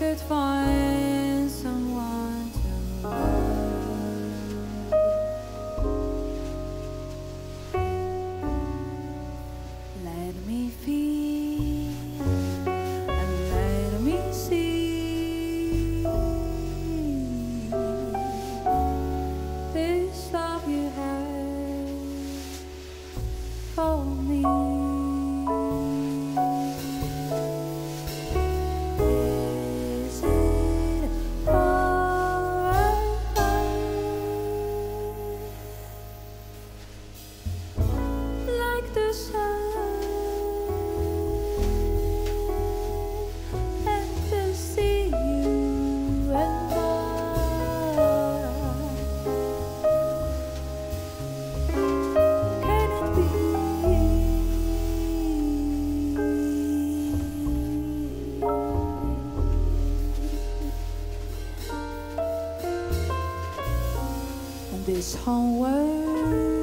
could find someone to love. this homework.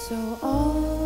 So all